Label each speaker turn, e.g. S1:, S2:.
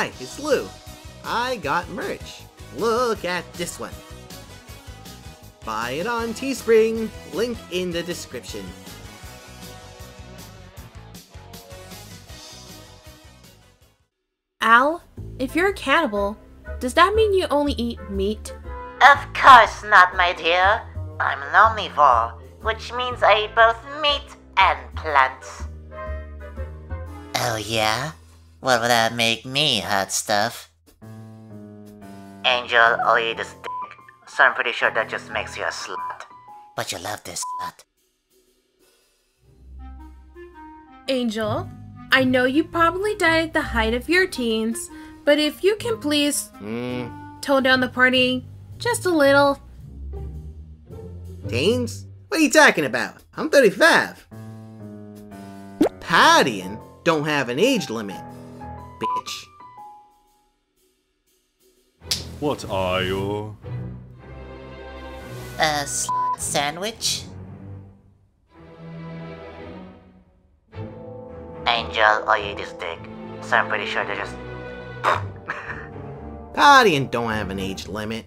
S1: Hi, it's Lou. I got merch. Look at this one. Buy it on Teespring, link in the description.
S2: Al, if you're a cannibal, does that mean you only eat meat?
S3: Of course not, my dear. I'm an omnivore, which means I eat both meat and plants.
S4: Oh yeah? What would that make me, hot stuff?
S3: Angel, I'll eat a stick, so I'm pretty sure that just makes you a slut.
S4: But you love this slut.
S2: Angel, I know you probably died at the height of your teens, but if you can please
S1: Hmm,
S2: tone down the party just a little.
S1: teens? What are you talking about? I'm 35. Partying don't have an age limit, bitch.
S5: What are you?
S4: A sandwich?
S3: Angel, I'll eat a stick, so I'm pretty sure that just.
S1: Partying don't have an age limit.